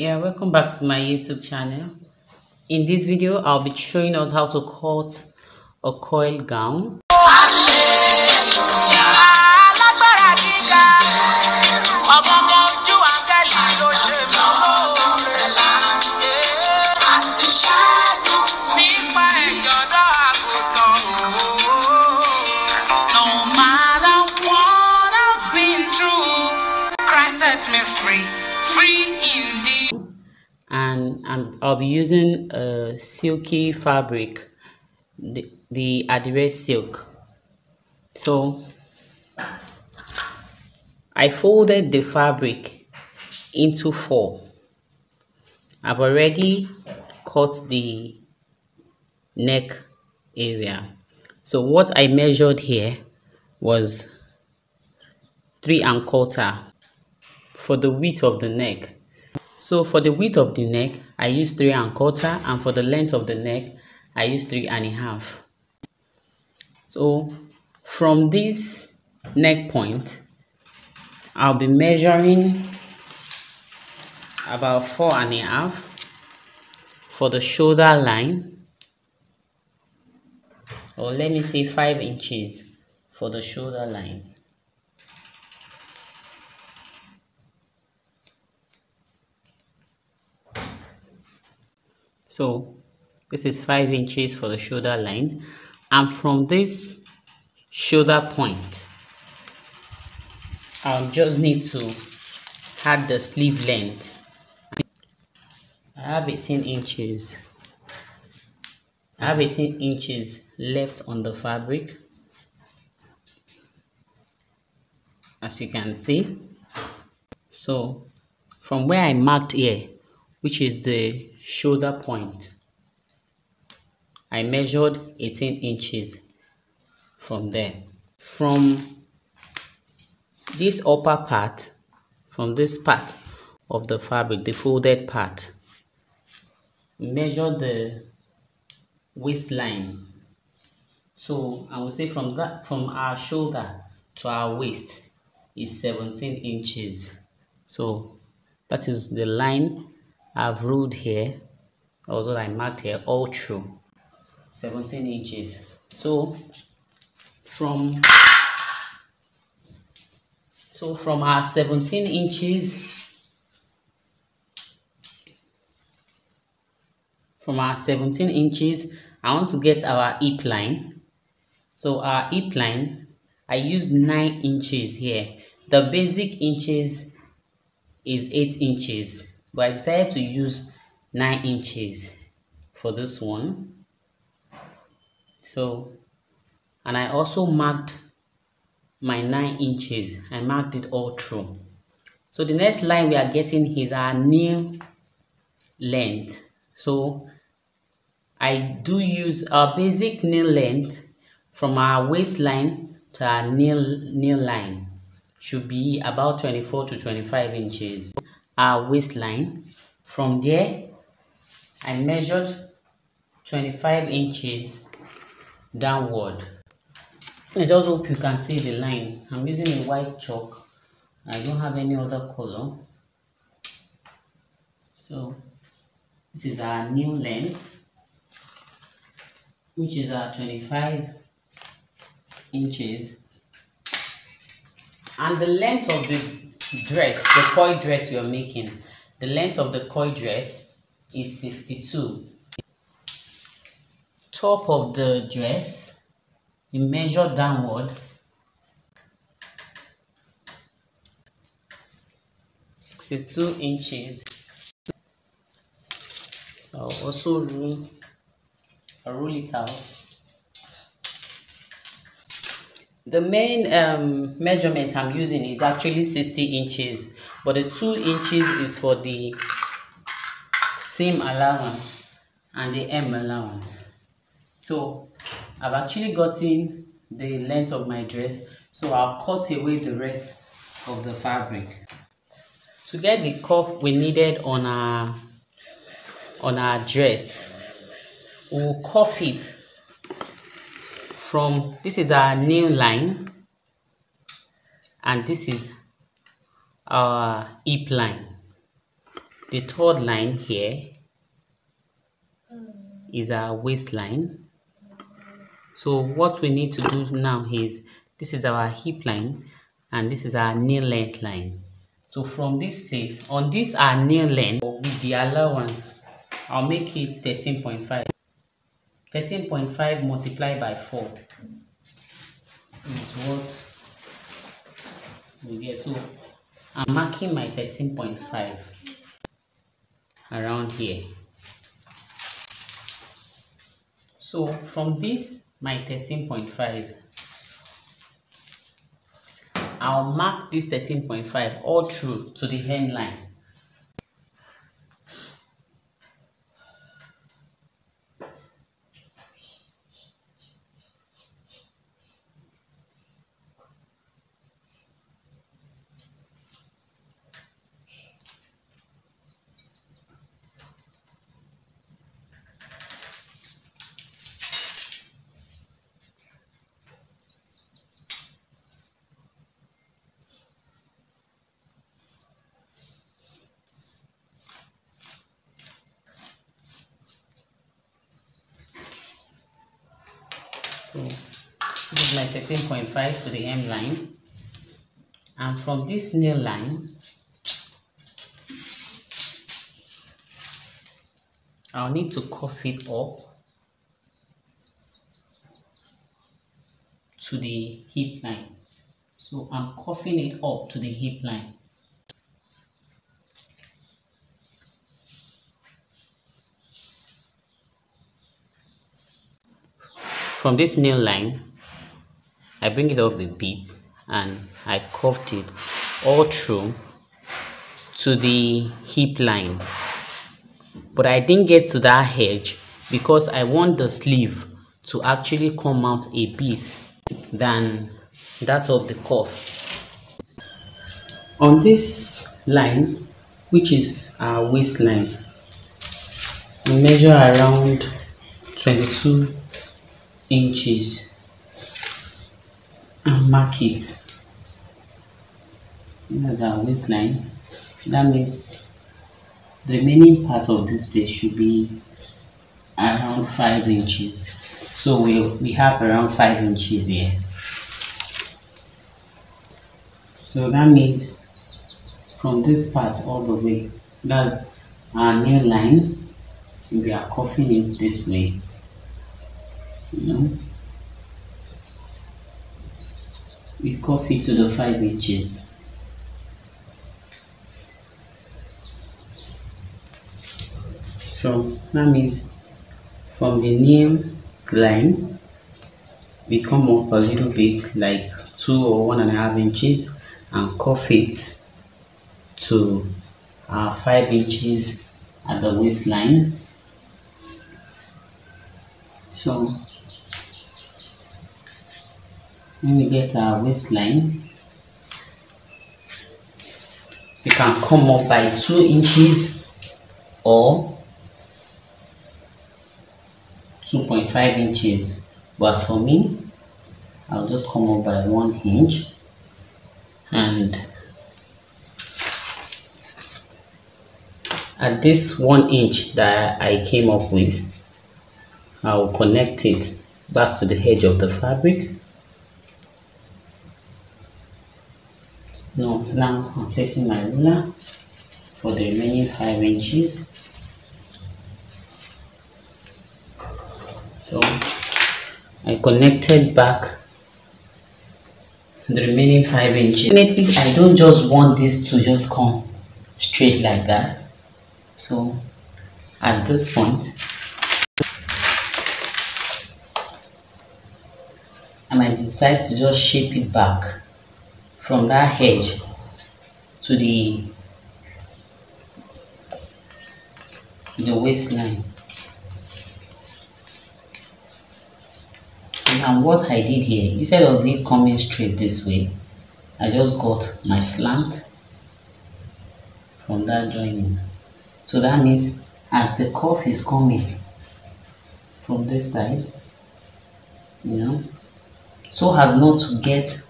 yeah welcome back to my youtube channel. In this video i'll be showing us how to cut a cowl gown I'll be using a silky fabric, the, the Adire silk. So I folded the fabric into four. I've already cut the neck area. So what I measured here was three and quarter for the width of the neck. So for the width of the neck, I use three and quarter and for the length of the neck, I use three and a half. So from this neck point, I'll be measuring about four and a half for the shoulder line or let me say five inches for the shoulder line. So this is 5 inches for the shoulder line and from this shoulder point I'll just need to add the sleeve length. I have 18 inches. I have 18 inches left on the fabric as you can see. So from where I marked here which is the shoulder point. I measured 18 inches from there. From this upper part, from this part of the fabric, the folded part, measure the waistline. So I will say from that from our shoulder to our waist is 17 inches. So that is the line I've ruled here also I marked here all true, 17 inches. So from so from our 17 inches from our 17 inches I want to get our hip line. So our hip line I use 9 inches here. The basic inches is 8 inches but I decided to use 9 inches for this one. So and I also marked my 9 inches. I marked it all through. So the next line we are getting is our nail length. So I do use our basic nail length from our waistline to our nail nail line. Should be about 24 to 25 inches our waistline. From there, I measured 25 inches downward. I just hope you can see the line. I'm using a white chalk. I don't have any other color. So, this is our new length, which is our 25 inches. And the length of the dress, the cowl dress you're making, the length of the cowl dress is 62. Top of the dress, you measure downward. 62 inches. I'll also rule, I'll rule it out. The main um, measurement I'm using is actually 60 inches, but the 2 inches is for the seam allowance and the M allowance. So I've actually gotten the length of my dress, so I'll cut away the rest of the fabric. To get the cuff we needed on our on our dress, we'll cuff it from this is our new line. And this is our hip line. The third line here is our waistline. So what we need to do now is this is our hip line and this is our knee length line. So from this place on this our knee length with the allowance i'll make it 13.5 13.5 multiplied by 4 is what we get. So i'm marking my 13.5 around here. So from this my 13.5 I'll mark this 13.5 all through to the hemline so this is my 13.5 to the M line. And from this nail line I'll need to cuff it up to the hip line. So I'm cuffing it up to the hip line From this nail line, I bring it up a bit and I cuffed it all through to the hip line. But I didn't get to that edge because I want the sleeve to actually come out a bit than that of the cuff. On this line, which is our waistline, we measure around 22 inches and mark it. That's our waistline. That means the remaining part of this place should be around five inches. So we we have around five inches here. So that means from this part all the way that's our nail line. We are cuffing it this way know. We cuff it to the 5 inches. So that means from the near line we come up a little bit like two or one and a half inches and cuff it to our five inches at the waistline so when we get our waistline we can come up by two inches or 2.5 inches. But for me I'll just come up by one inch and at this one inch that I came up with I'll connect it back to the edge of the fabric. Now, now I'm placing my ruler for the remaining 5 inches. So I connected back the remaining 5 inches. I don't just want this to just come straight like that. So at this point I decide to just shape it back from that edge to the the waistline. And what I did here instead of it coming straight this way I just got my slant from that joining. So that means as the cuff is coming from this side you know so as not to get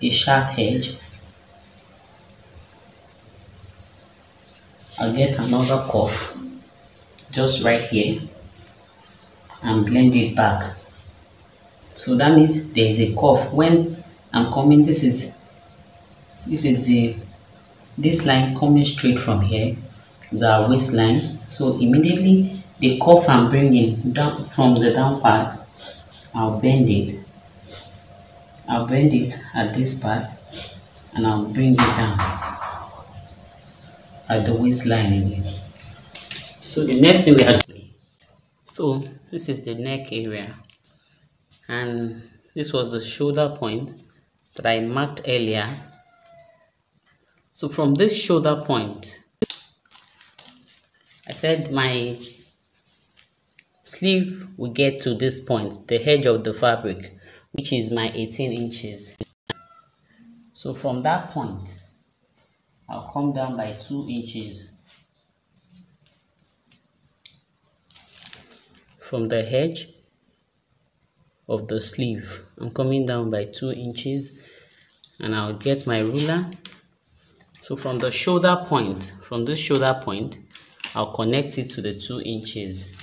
a sharp edge. I'll get another cuff just right here and blend it back. So that means there is a cuff when I'm coming this is this is the this line coming straight from here is our waistline. So immediately the cuff I'm bringing down from the down part I'll bend it I'll bend it at this part and I'll bring it down at the waistline again. So the next thing we are doing so this is the neck area and this was the shoulder point that I marked earlier. So from this shoulder point I said my sleeve will get to this point the edge of the fabric which is my 18 inches. So from that point I'll come down by 2 inches. From the edge of the sleeve I'm coming down by 2 inches and I'll get my ruler. So from the shoulder point from this shoulder point I'll connect it to the 2 inches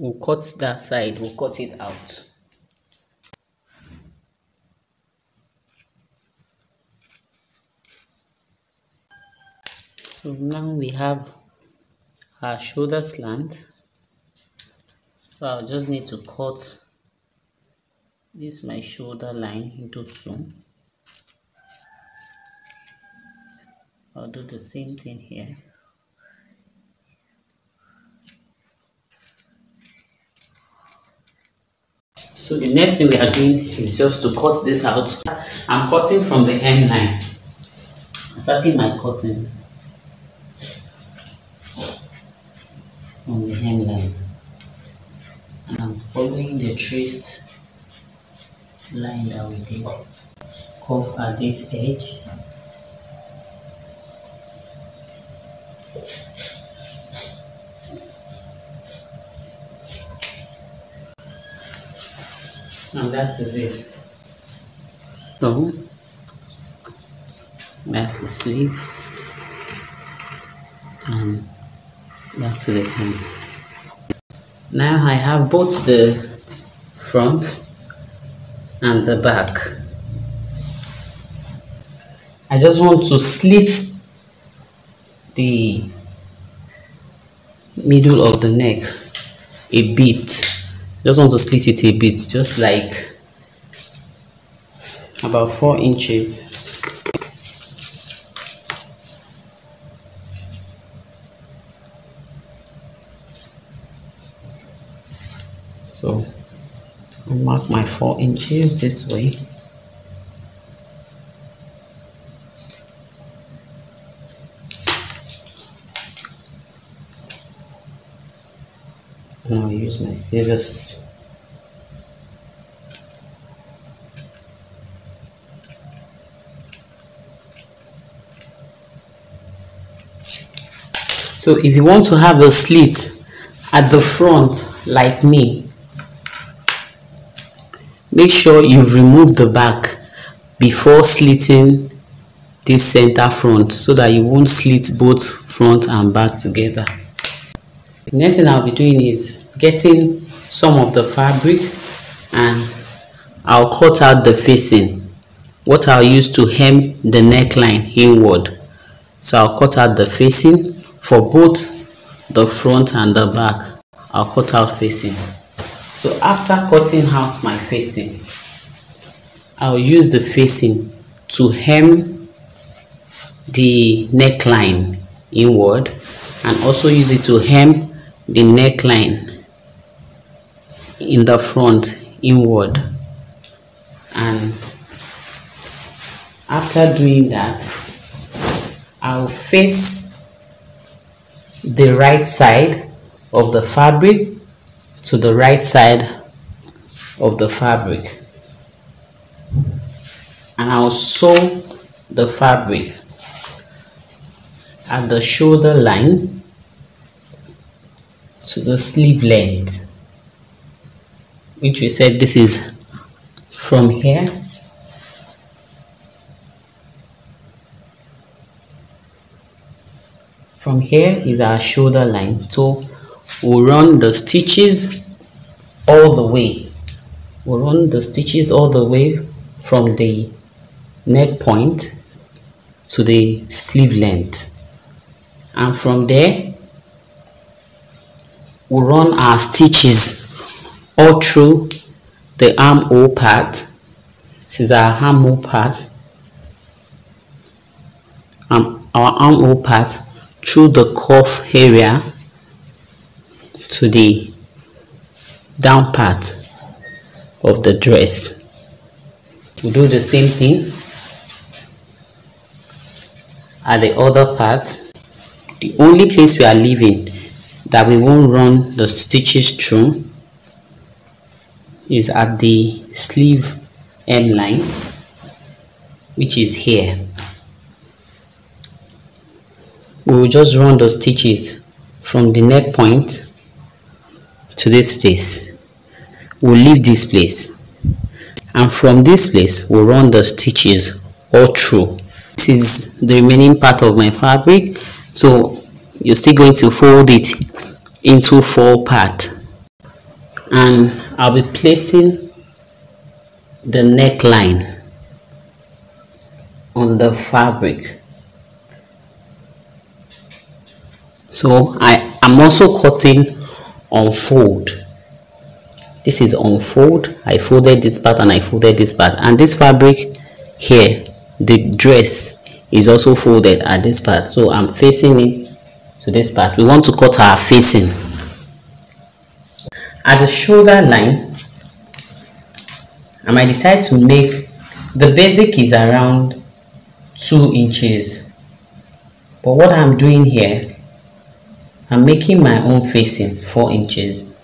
we'll cut that side. We'll cut it out. So now we have our shoulder slant. So I'll just need to cut this my shoulder line into two. I'll do the same thing here so the next thing we are doing is just to cut this out. I'm cutting from the hemline. Starting my cutting on the hemline. And I'm following the traced line that we did. Curve at this edge and that is it so that's the sleeve and um, that's the hem now I have both the front and the back. I just want to slit the middle of the neck a bit just want to slit it a bit just like about four inches. So I mark my four inches this way and So if you want to have a slit at the front like me make sure you've removed the back before slitting this center front so that you won't slit both front and back together. The next thing I'll be doing is getting some of the fabric and I'll cut out the facing. What I'll use to hem the neckline inward. So I'll cut out the facing for both the front and the back. I'll cut out facing. So after cutting out my facing I'll use the facing to hem the neckline inward and also use it to hem the neckline in the front inward. And after doing that I'll face the right side of the fabric to the right side of the fabric. And I'll sew the fabric at the shoulder line to the sleeve length which we said this is from here. From here is our shoulder line. So we'll run the stitches all the way. We'll run the stitches all the way from the neck point to the sleeve length. And from there we'll run our stitches all through the armhole part this is our armhole part um, our armhole part through the cuff area to the down part of the dress. We do the same thing. At the other part the only place we are leaving that we won't run the stitches through is at the sleeve end line which is here. We will just run the stitches from the neck point to this place. We'll leave this place. And from this place we'll run the stitches all through. This is the remaining part of my fabric so you're still going to fold it into four parts and I'll be placing the neckline on the fabric. So I am also cutting on fold. This is on fold. I folded this part and I folded this part. And this fabric here the dress is also folded at this part. So I'm facing it to this part. We want to cut our facing at the shoulder line and I decide to make the basic is around two inches. But what I'm doing here I'm making my own facing four inches.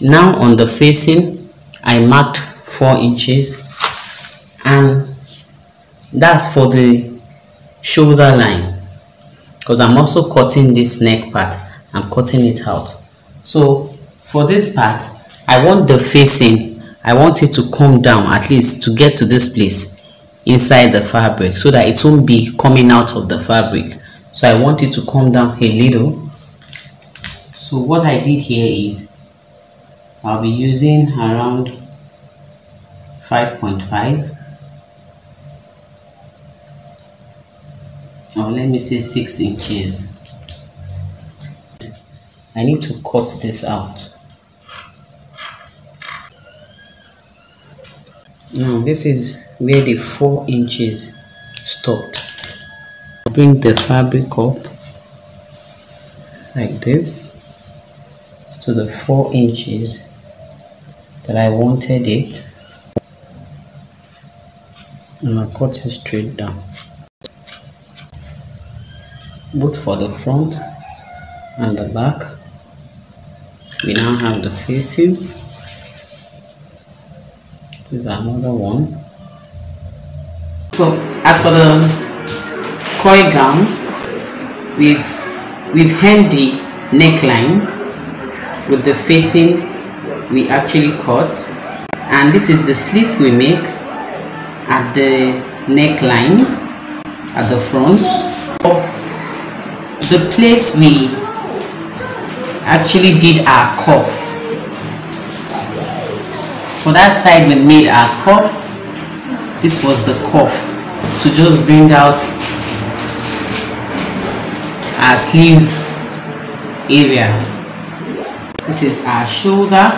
Now on the facing I marked four inches and that's for the shoulder line because I'm also cutting this neck part. I'm cutting it out. So for this part I want the facing. I want it to come down at least to get to this place inside the fabric so that it won't be coming out of the fabric. So I want it to come down a little. So what I did here is I'll be using around 5.5 or let me say 6 inches. I need to cut this out now this is where the 4 inches stopped. Bring the fabric up like this to the 4 inches that I wanted it. And I cut it straight down. Both for the front and the back. We now have the facing this is another one. So as for the cowl gown we've we've hemmed the neckline with the facing we actually cut and this is the slit we make at the neckline at the front. Of the place we actually did our cuff for that side we made our cuff this was the cuff to just bring out our sleeve area. This is our shoulder.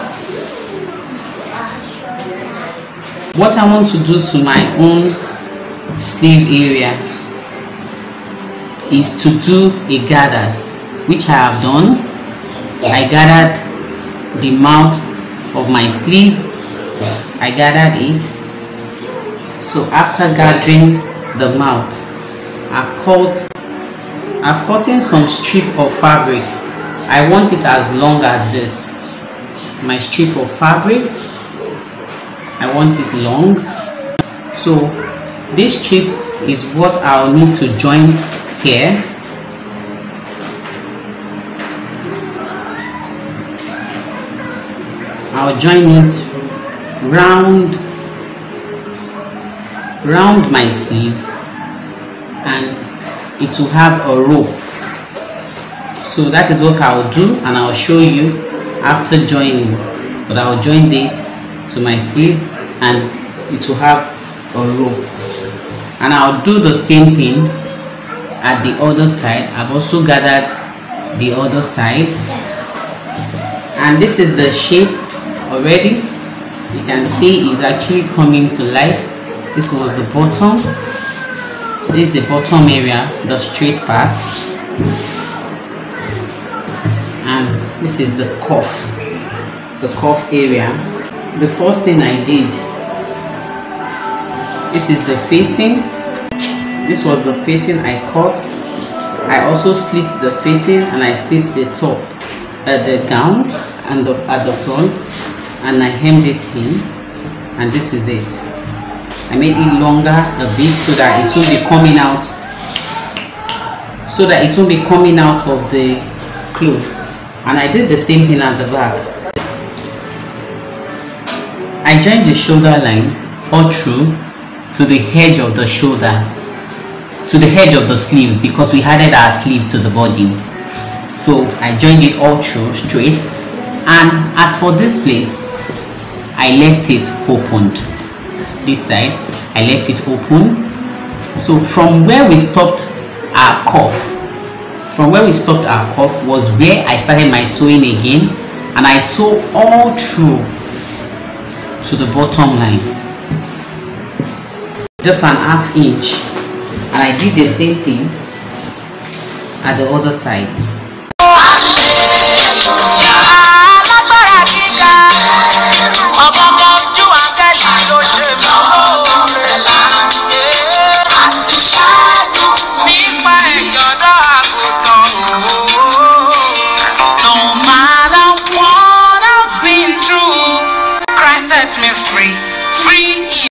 What I want to do to my own sleeve area is to do a gathers which I have done. I gathered the mount of my sleeve I gathered it. So after gathering the mount I've cut I've cut in some strip of fabric. I want it as long as this. My strip of fabric I want it long. So this strip is what I'll need to join here. I'll join it round round my sleeve and it will have a rope so that is what I'll do and I'll show you after joining but I'll join this to my sleeve and it will have a rope and I'll do the same thing at the other side. I've also gathered the other side. And this is the shape already you can see is actually coming to life. This was the bottom. This is the bottom area the straight part. And this is the cuff the cuff area. The first thing I did this is the facing. This was the facing I cut. I also slit the facing and I slit the top at the gown and the, at the front and I hemmed it in and this is it. I made it longer a bit so that it won't be coming out so that it won't be coming out of the cloth. And I did the same thing at the back. I joined the shoulder line all through to the edge of the shoulder to the edge of the sleeve because we added our sleeve to the body. So I joined it all through straight. And as for this place I left it opened. This side I left it open. So from where we stopped our cuff from where we stopped our cuff was where I started my sewing again and I sew all through to the bottom line. Just an half inch and I did the same thing at the other side me free.